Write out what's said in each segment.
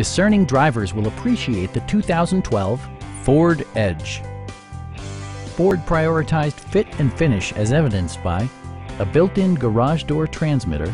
discerning drivers will appreciate the 2012 Ford Edge. Ford prioritized fit and finish as evidenced by a built-in garage door transmitter,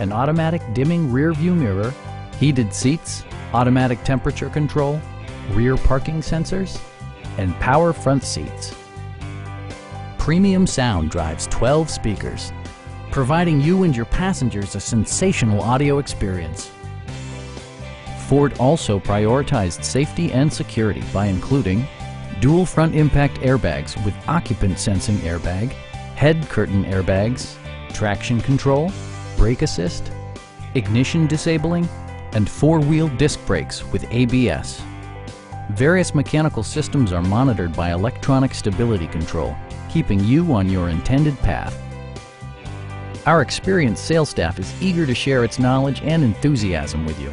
an automatic dimming rear view mirror, heated seats, automatic temperature control, rear parking sensors, and power front seats. Premium sound drives 12 speakers, providing you and your passengers a sensational audio experience. Ford also prioritized safety and security by including dual front impact airbags with occupant sensing airbag, head curtain airbags, traction control, brake assist, ignition disabling, and four-wheel disc brakes with ABS. Various mechanical systems are monitored by electronic stability control, keeping you on your intended path. Our experienced sales staff is eager to share its knowledge and enthusiasm with you.